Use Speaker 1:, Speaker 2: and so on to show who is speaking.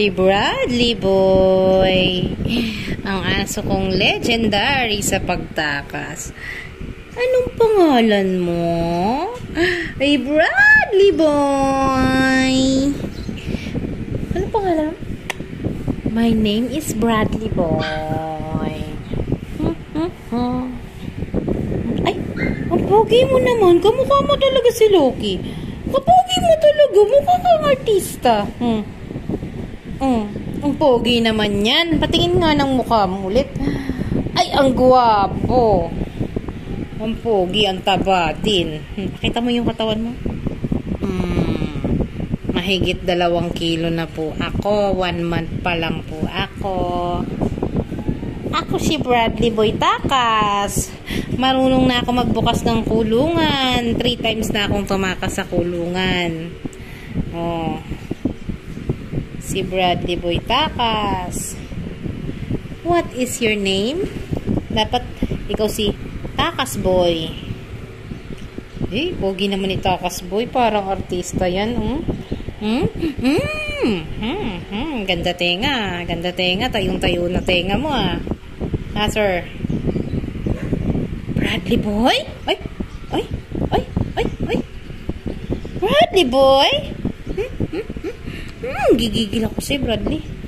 Speaker 1: Si Bradley Boy. Ang aso kong legendary sa pagtakas. Anong pangalan mo? Ay, Bradley Boy. Ano pangalan? My name is Bradley Boy. Ay, ang pogi mo naman. Kamukha mo talaga si Loki. Kapogi mo talaga. Mukha kang artista. Hmm. Hmm. Ang pogi naman yan. Patingin nga ng mukha mo ulit. Ay, ang guwapo. Ang pogi, ang taba din. Hmm. Pakita mo yung katawan mo. Hmm. Mahigit dalawang kilo na po ako. One month pa lang po ako. Ako si Bradley Boy Takas. Marunong na ako magbukas ng kulungan. Three times na akong tumakas sa kulungan. Oh. Si Bradley Boy Takas. What is your name? Dapat ikaw si Takas Boy. Eh, pogi naman ni Takas Boy. Parang artista yan. Hmm? Hmm? Hmm? Hmm? Hmm? Ganda tenga. Ganda tenga. Tayong-tayo na tenga mo ah. Ah, sir. Bradley boy? Ay, ay, ay, ay, ay. Bradley boy? Hmm, gigigil ako si Bradley.